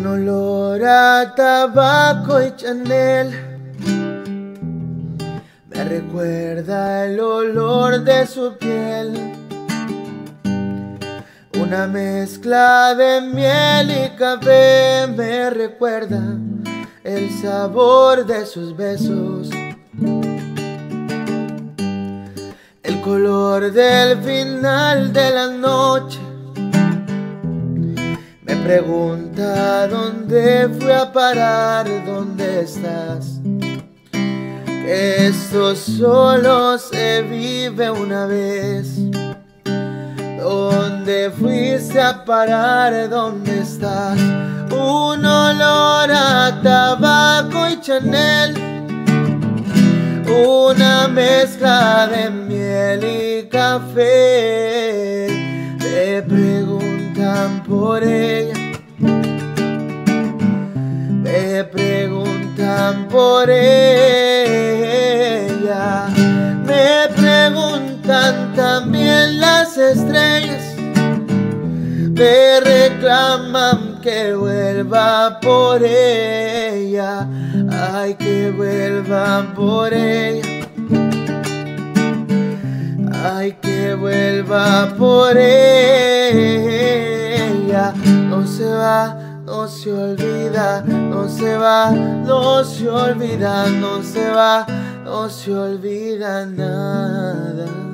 Un olor a tabaco y Chanel me recuerda el olor de su piel. Una mezcla de miel y café me recuerda el sabor de sus besos. El color del final de la noche pregunta dónde fui a parar, dónde estás. Que esto solo se vive una vez. ¿Dónde fuiste a parar? ¿Dónde estás? Un olor a tabaco y Chanel. Una mezcla de miel y café. Te por ella. Me preguntan por ella. Me preguntan también las estrellas. Me reclaman que vuelva por ella. Ay, que vuelva por ella. Ay, que vuelva por ella. No se olvida, no se va, no se olvida, no se va, no se olvida nada.